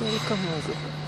断りかまず